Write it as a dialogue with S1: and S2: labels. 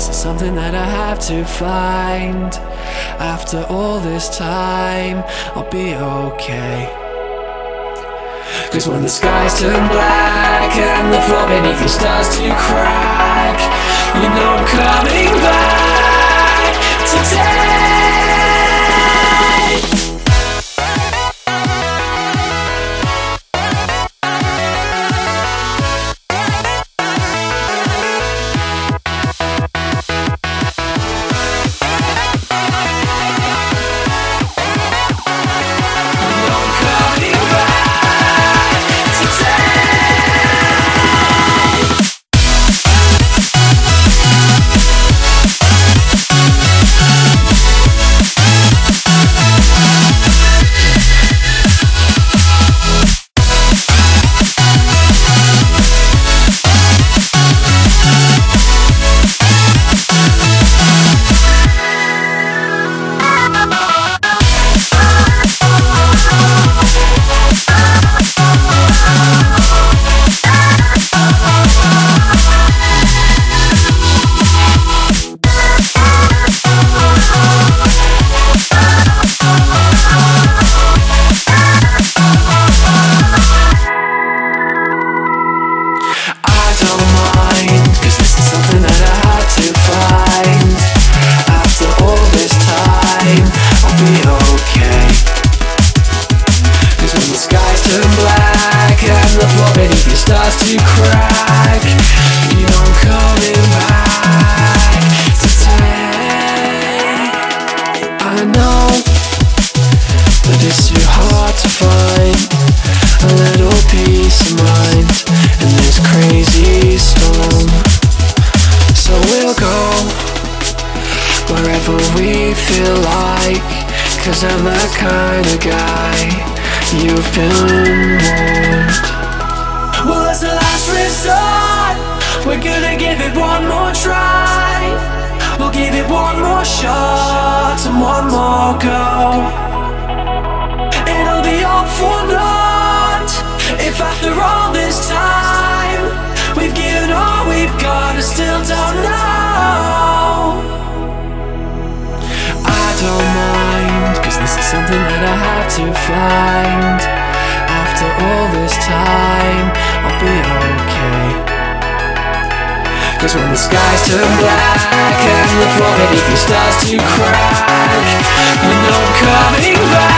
S1: something that I have to find. After all this time, I'll be okay. Cause when the skies turn black and the floor beneath you starts to crack, you know I'm coming back we'll go wherever we feel like, cause I'm the kind of guy you've been warned. Well, as a last resort, we're gonna give it one more try. We'll give it one more shot and one more go. It'll be all for naught to find. After all this time, I'll be okay. Cause when the skies turn black and the floor starts to crack, you know I'm coming back.